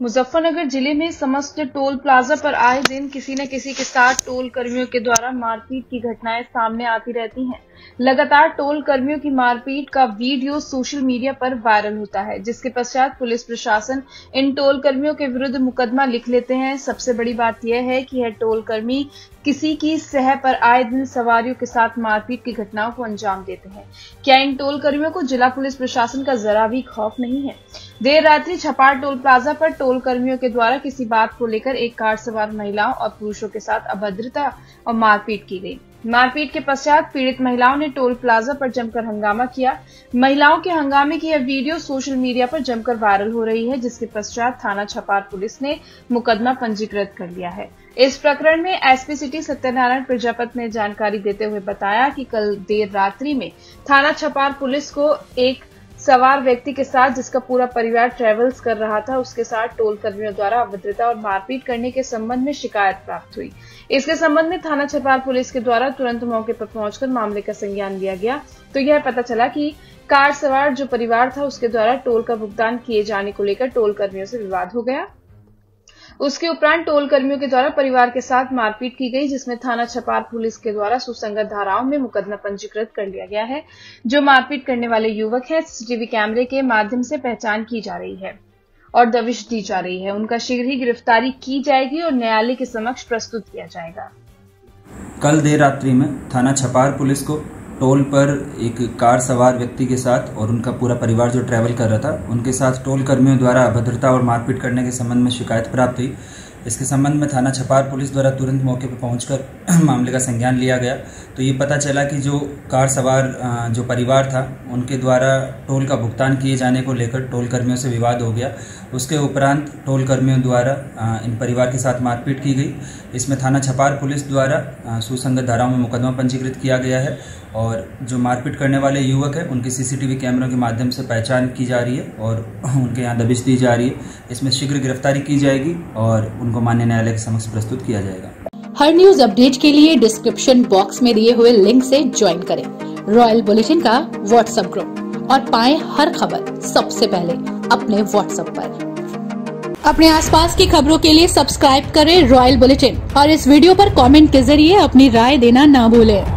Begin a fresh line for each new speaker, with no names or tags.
मुजफ्फरनगर ज़िले में समस्त टोल प्लाजा पर आए दिन किसी न किसी के साथ टोल कर्मियों के द्वारा मारपीट की घटनाएँ सामने आती रहती हैं। लगातार टोल कर्मियों की मारपीट का वीडियो सोशल मीडिया पर वायरल होता है, जिसके पश्चात पुलिस प्रशासन इन टोल कर्मियों के विरुद्ध मुकदमा लिख लेते हैं। सबसे बड़ी बात यह है कि यह टोल कर्मी किसी की सह पर आए दिन सवारियों के साथ मारपीट की घटनाओं को अंजाम देते हैं। क्या इन टोल कर्मियों को जिला पुलिस प्रशासन का जरा भी खौफ नहीं है? देर रात्रि छपार टोल प्लाजा पर टोल कर्मियों के द्वारा किसी बात को लेकर एक कार सवार महिलाओं और पुरुषों के साथ अभद्रता और मारपीट की गई। मारपीट के पश्चात पीड़ित महिलाओं ने टोल प्लाजा पर जमकर हंगामा किया। महिलाओं के हंगामे की यह वीडियो सोशल मीडिया पर जमकर वायरल हो रही है, जिसके पश्चात थाना छपार पुलिस ने मुकदमा पंजीकृत कर लिया है। इस प्रकरण में एसपी सिटी सत्यनारायण प्रजापत ने जानकारी देते हुए बताया कि कल देर रात्रि में थाना छपार पुलिस को एक सवार व्यक्ति के साथ जिसका पूरा परिवार ट्रेवल्स कर रहा था, उसके साथ टोल कर्मियों द्वारा अभद्रता और मारपीट करने के संबंध में शिकायत प्राप्त हुई। इसके संबंध में थाना छपार पुलिस के द्वारा तुरंत मौके पर पहुंचकर मामले का संज्ञान लिया गया। तो यह पता चला कि कार सवार जो परिवार था, उसके द्वारा टोल का भुगतान किए जाने को लेकर टोल कर्मियों से विवाद हो गया। उसके उपरांत टोल कर्मियों के द्वारा परिवार के साथ मारपीट की गई, जिसमें थाना छपार पुलिस के द्वारा सुसंगत धाराओं में मुकदमा पंजीकृत कर लिया गया है, जो मारपीट करने वाले युवक है। सीसीटीवी कैमरे के माध्यम से पहचान की जा रही है और दबिश दी जा रही है। उनका शीघ्र ही गिरफ्तारी की जाएगी और न्यायालय के समक्ष प्रस्तुत किया जाएगा।
कल देर रात्रि में थाना छपार पुलिस को टोल पर एक कार सवार व्यक्ति के साथ और उनका पूरा परिवार जो ट्रैवल कर रहा था, उनके साथ टोल कर्मियों द्वारा अभद्रता और मारपीट करने के संबंध में शिकायत प्राप्त हुई। इसके संबंध में थाना छपार पुलिस द्वारा तुरंत मौके पर पहुंचकर मामले का संज्ञान लिया गया। तो ये पता चला कि जो कार सवार जो परिवार था, उनके द्वारा टोल का भुगतान किए जाने को लेकर टोल कर्मियों से विवाद हो गया। उसके उपरांत टोल कर्मियों द्वारा इन परिवार के साथ मारपीट की गई। इसमें थाना छपार पुलिस द्वारा सुसंगत धाराओं में मुकदमा पंजीकृत किया गया है और जो मारपीट करने वाले युवक है, उनकी सीसीटीवी कैमरों के माध्यम से पहचान की जा रही है और उनके यहाँ दबिश दी जा रही है। इसमें शीघ्र गिरफ्तारी की जाएगी और उनको मान्य न्यायालय के समक्ष प्रस्तुत किया जाएगा।
हर न्यूज़ अपडेट के लिए डिस्क्रिप्शन बॉक्स में दिए हुए लिंक से ज्वाइन करें। रॉयल बुलेटिन का व्हाट्सएप ग्रुप। और पाएँ हर खबर सबसे पहले। अपने व्हाट्सएप पर। अपने आसपास की खबरों के लिए सब्सक्राइब करें रॉयल बुलेटिन और इस वीडियो पर कमेंट के ज़रिए अपनी राय देना ना भूलें।